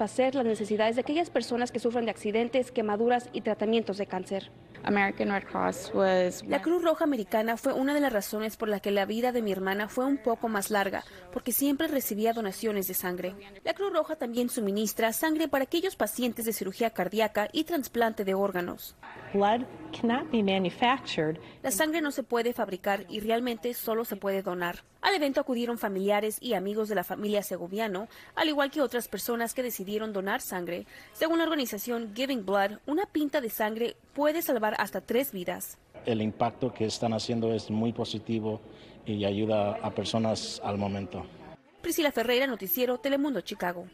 las necesidades de aquellas personas que sufren de accidentes, quemaduras y tratamientos de cáncer. La Cruz Roja Americana fue una de las razones por la que la vida de mi hermana fue un poco más larga, porque siempre recibía donaciones de sangre. La Cruz Roja también suministra sangre para aquellos pacientes de cirugía cardíaca y trasplante de órganos. La sangre no se puede fabricar y realmente solo se puede donar. Al evento acudieron familiares y amigos de la familia segoviano, al igual que otras personas que decidieron donar sangre. Según la organización Giving Blood, una pinta de sangre puede salvar hasta tres vidas. El impacto que están haciendo es muy positivo y ayuda a personas al momento. Priscila Ferreira, Noticiero Telemundo, Chicago.